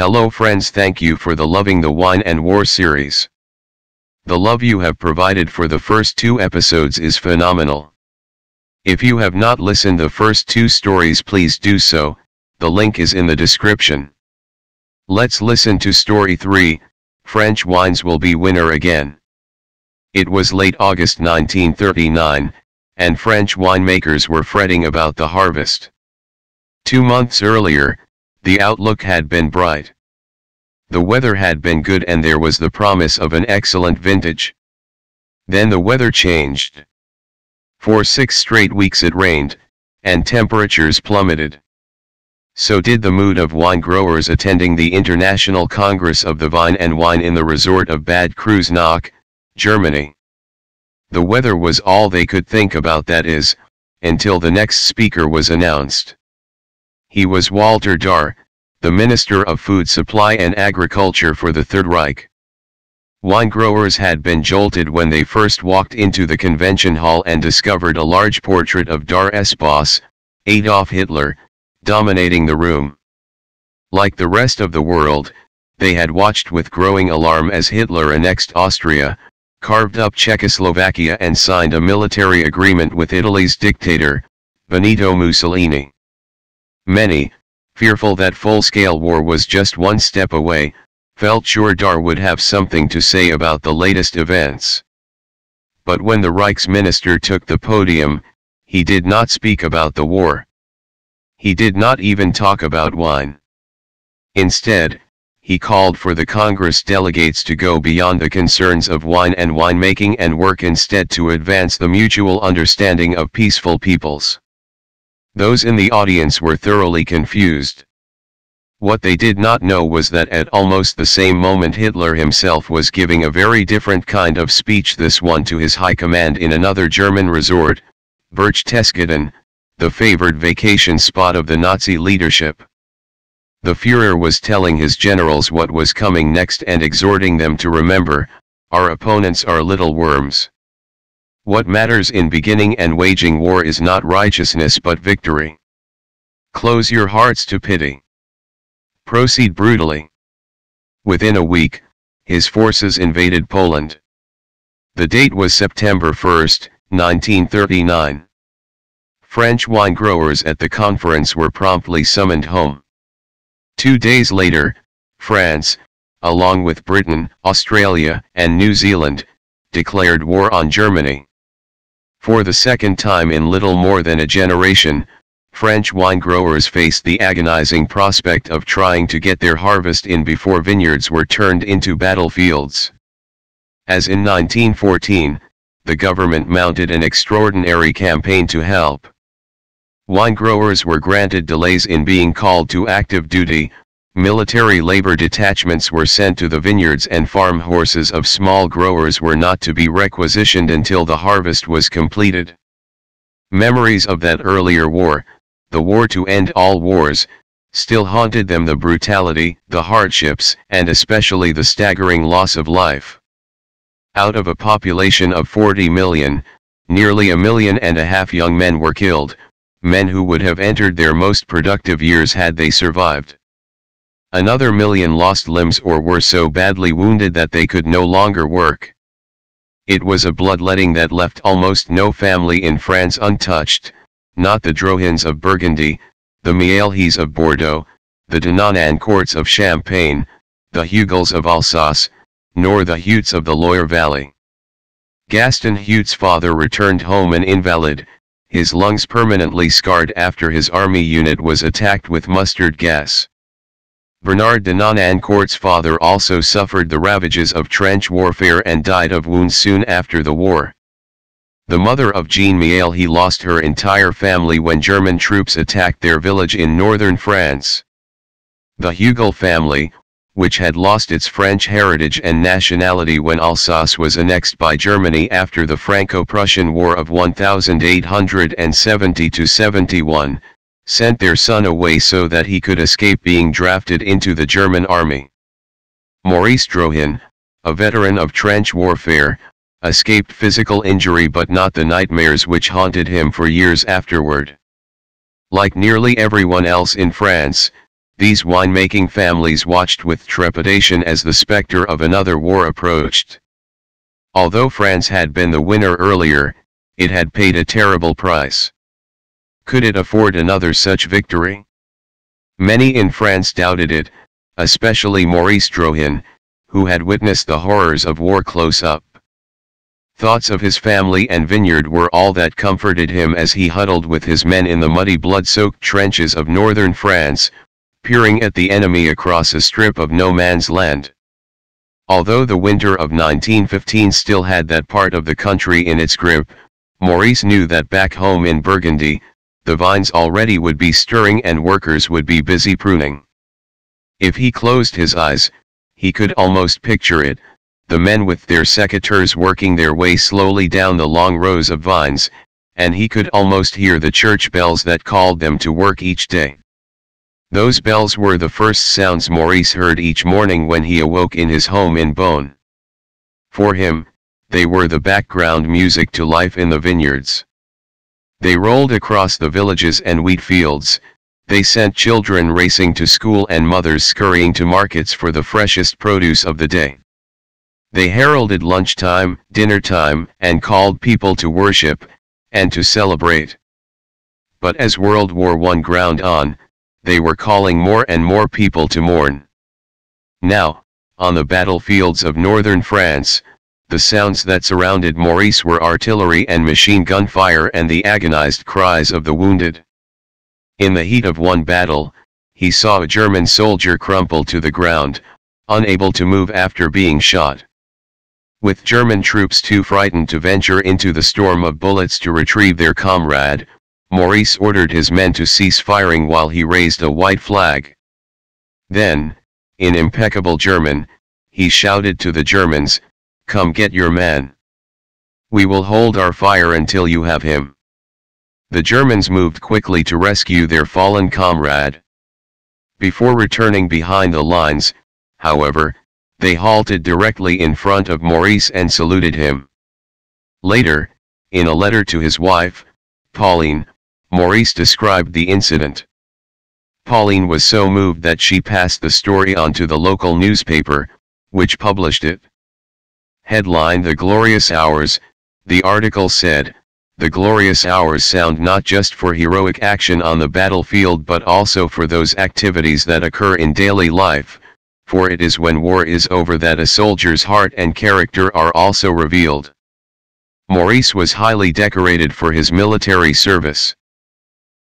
Hello friends thank you for the Loving the Wine and War series. The love you have provided for the first two episodes is phenomenal. If you have not listened the first two stories please do so, the link is in the description. Let's listen to story 3, French wines will be winner again. It was late August 1939, and French winemakers were fretting about the harvest. Two months earlier, the outlook had been bright. The weather had been good and there was the promise of an excellent vintage. Then the weather changed. For six straight weeks it rained, and temperatures plummeted. So did the mood of wine growers attending the International Congress of the Vine and Wine in the resort of Bad Kreuznach, Germany. The weather was all they could think about that is, until the next speaker was announced. He was Walter Darr, the Minister of Food Supply and Agriculture for the Third Reich. Wine growers had been jolted when they first walked into the convention hall and discovered a large portrait of Darr's boss, Adolf Hitler, dominating the room. Like the rest of the world, they had watched with growing alarm as Hitler annexed Austria, carved up Czechoslovakia and signed a military agreement with Italy's dictator, Benito Mussolini. Many, fearful that full-scale war was just one step away, felt sure Dar would have something to say about the latest events. But when the Reichsminister took the podium, he did not speak about the war. He did not even talk about wine. Instead, he called for the Congress delegates to go beyond the concerns of wine and winemaking and work instead to advance the mutual understanding of peaceful peoples. Those in the audience were thoroughly confused. What they did not know was that at almost the same moment Hitler himself was giving a very different kind of speech this one to his high command in another German resort, Berchtesgaden, the favored vacation spot of the Nazi leadership. The Führer was telling his generals what was coming next and exhorting them to remember, our opponents are little worms. What matters in beginning and waging war is not righteousness but victory. Close your hearts to pity. Proceed brutally. Within a week, his forces invaded Poland. The date was September 1, 1939. French wine growers at the conference were promptly summoned home. Two days later, France, along with Britain, Australia, and New Zealand, declared war on Germany. For the second time in little more than a generation, French wine growers faced the agonizing prospect of trying to get their harvest in before vineyards were turned into battlefields. As in 1914, the government mounted an extraordinary campaign to help. Wine growers were granted delays in being called to active duty, military labor detachments were sent to the vineyards and farm horses of small growers were not to be requisitioned until the harvest was completed. Memories of that earlier war, the war to end all wars, still haunted them the brutality, the hardships, and especially the staggering loss of life. Out of a population of 40 million, nearly a million and a half young men were killed, men who would have entered their most productive years had they survived. Another million lost limbs or were so badly wounded that they could no longer work. It was a bloodletting that left almost no family in France untouched, not the Drouhins of Burgundy, the Miailhes of Bordeaux, the de Nonancourts of Champagne, the Hugels of Alsace, nor the Huets of the Loire Valley. Gaston Huet's father returned home an invalid, his lungs permanently scarred after his army unit was attacked with mustard gas. Bernard de Nonancourt's father also suffered the ravages of trench warfare and died of wounds soon after the war. The mother of Jean Miailhe lost her entire family when German troops attacked their village in northern France. The Hugel family, which had lost its French heritage and nationality when Alsace was annexed by Germany after the Franco-Prussian War of 1870-71, sent their son away so that he could escape being drafted into the German army. Maurice Drouhin, a veteran of trench warfare, escaped physical injury but not the nightmares which haunted him for years afterward. Like nearly everyone else in France, these winemaking families watched with trepidation as the specter of another war approached. Although France had been the winner earlier, it had paid a terrible price. Could it afford another such victory? Many in France doubted it, especially Maurice Drouhin, who had witnessed the horrors of war close up. Thoughts of his family and vineyard were all that comforted him as he huddled with his men in the muddy blood-soaked trenches of northern France, peering at the enemy across a strip of no man's land. Although the winter of 1915 still had that part of the country in its grip, Maurice knew that back home in Burgundy, the vines already would be stirring and workers would be busy pruning. If he closed his eyes, he could almost picture it, the men with their secateurs working their way slowly down the long rows of vines, and he could almost hear the church bells that called them to work each day. Those bells were the first sounds Maurice heard each morning when he awoke in his home in Beaune. For him, they were the background music to life in the vineyards. They rolled across the villages and wheat fields, they sent children racing to school and mothers scurrying to markets for the freshest produce of the day. They heralded lunchtime, dinner time, and called people to worship, and to celebrate. But as World War I ground on, they were calling more and more people to mourn. Now, on the battlefields of northern France, the sounds that surrounded Maurice were artillery and machine gun fire and the agonized cries of the wounded. In the heat of one battle, he saw a German soldier crumple to the ground, unable to move after being shot. With German troops too frightened to venture into the storm of bullets to retrieve their comrade, Maurice ordered his men to cease firing while he raised a white flag. Then, in impeccable German, he shouted to the Germans, Come get your man. We will hold our fire until you have him. The Germans moved quickly to rescue their fallen comrade. Before returning behind the lines, however, they halted directly in front of Maurice and saluted him. Later, in a letter to his wife, Pauline, Maurice described the incident. Pauline was so moved that she passed the story on to the local newspaper, which published it. Headline The Glorious Hours, the article said, The glorious hours sound not just for heroic action on the battlefield but also for those activities that occur in daily life, for it is when war is over that a soldier's heart and character are also revealed. Maurice was highly decorated for his military service.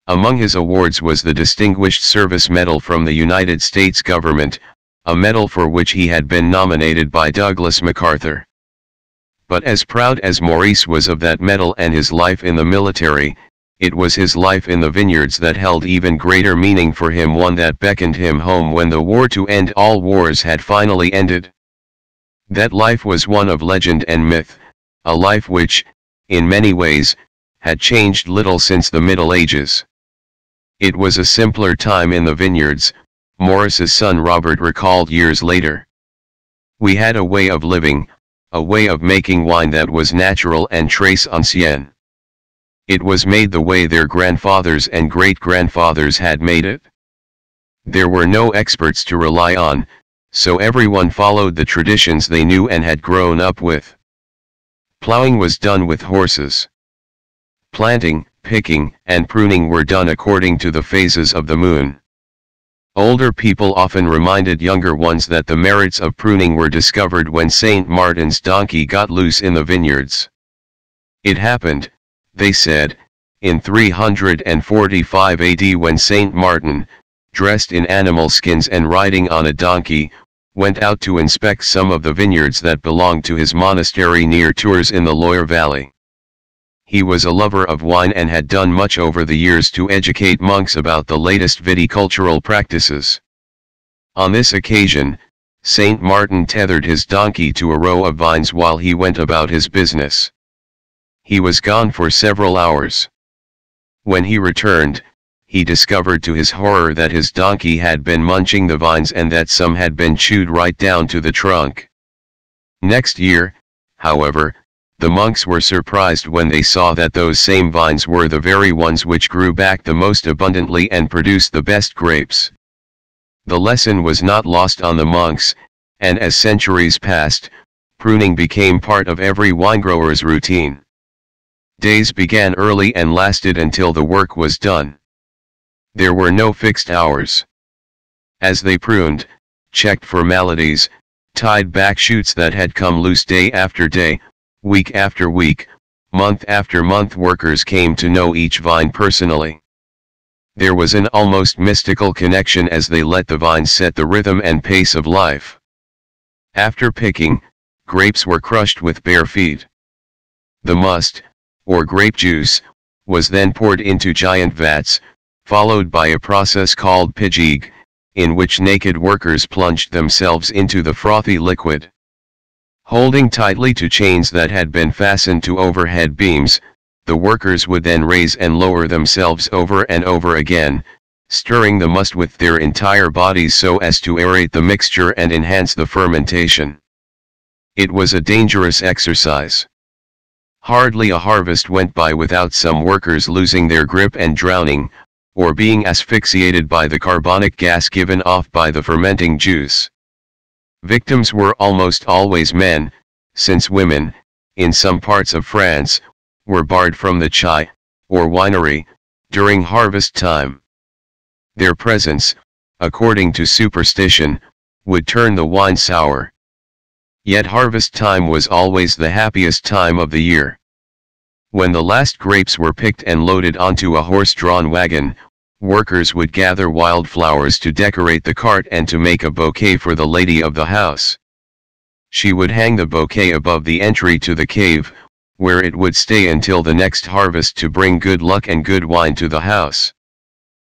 Among his awards was the Distinguished Service Medal from the United States government, a medal for which he had been nominated by Douglas MacArthur. But as proud as Maurice was of that medal and his life in the military, it was his life in the vineyards that held even greater meaning for him one that beckoned him home when the war to end all wars had finally ended. That life was one of legend and myth, a life which, in many ways, had changed little since the Middle Ages. It was a simpler time in the vineyards, Maurice's son Robert recalled years later. We had a way of living, a way of making wine that was natural and très ancien. It was made the way their grandfathers and great-grandfathers had made it. There were no experts to rely on, so everyone followed the traditions they knew and had grown up with. Plowing was done with horses. Planting, picking, and pruning were done according to the phases of the moon. Older people often reminded younger ones that the merits of pruning were discovered when St. Martin's donkey got loose in the vineyards. It happened, they said, in 345 AD when St. Martin, dressed in animal skins and riding on a donkey, went out to inspect some of the vineyards that belonged to his monastery near Tours in the Loire Valley. He was a lover of wine and had done much over the years to educate monks about the latest viticultural practices. On this occasion, Saint Martin tethered his donkey to a row of vines while he went about his business. He was gone for several hours. When he returned, he discovered to his horror that his donkey had been munching the vines and that some had been chewed right down to the trunk. Next year, however, the monks were surprised when they saw that those same vines were the very ones which grew back the most abundantly and produced the best grapes. The lesson was not lost on the monks, and as centuries passed, pruning became part of every winegrower's routine. Days began early and lasted until the work was done. There were no fixed hours. As they pruned, checked for maladies, tied back shoots that had come loose day after day, week after week, month after month workers came to know each vine personally. There was an almost mystical connection as they let the vines set the rhythm and pace of life. After picking, grapes were crushed with bare feet. The must, or grape juice, was then poured into giant vats, followed by a process called pigeage, in which naked workers plunged themselves into the frothy liquid. Holding tightly to chains that had been fastened to overhead beams, the workers would then raise and lower themselves over and over again, stirring the must with their entire bodies so as to aerate the mixture and enhance the fermentation. It was a dangerous exercise. Hardly a harvest went by without some workers losing their grip and drowning, or being asphyxiated by the carbonic gas given off by the fermenting juice. Victims were almost always men, since women, in some parts of France, were barred from the chai, or winery, during harvest time. Their presence, according to superstition, would turn the wine sour. Yet harvest time was always the happiest time of the year. When the last grapes were picked and loaded onto a horse-drawn wagon, workers would gather wildflowers to decorate the cart and to make a bouquet for the lady of the house. She would hang the bouquet above the entry to the cave, where it would stay until the next harvest to bring good luck and good wine to the house.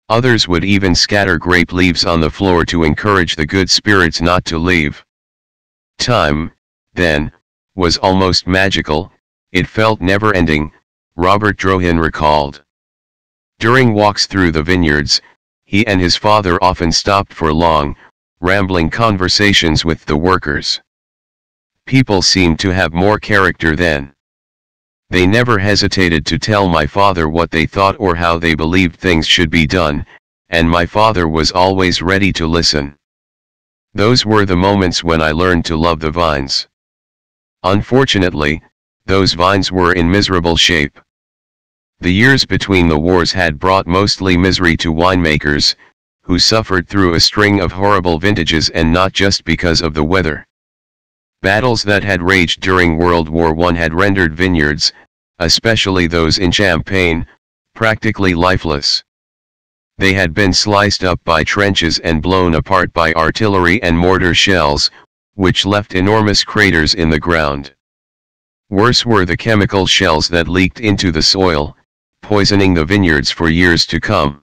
Others would even scatter grape leaves on the floor to encourage the good spirits not to leave. Time, then, was almost magical, it felt never-ending, Robert Drouhin recalled. During walks through the vineyards, he and his father often stopped for long, rambling conversations with the workers. People seemed to have more character then. They never hesitated to tell my father what they thought or how they believed things should be done, and my father was always ready to listen. Those were the moments when I learned to love the vines. Unfortunately, those vines were in miserable shape. The years between the wars had brought mostly misery to winemakers, who suffered through a string of horrible vintages and not just because of the weather. Battles that had raged during World War I had rendered vineyards, especially those in Champagne, practically lifeless. They had been sliced up by trenches and blown apart by artillery and mortar shells, which left enormous craters in the ground. Worse were the chemical shells that leaked into the soil, poisoning the vineyards for years to come.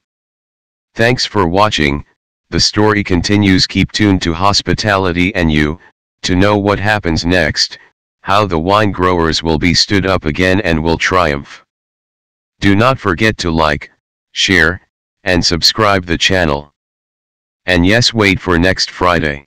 Thanks for watching, the story continues keep tuned to hospitalitynu, to know what happens next, how the wine growers will be stood up again and will triumph. Do not forget to like, share, and subscribe the channel. And yes wait for next Friday.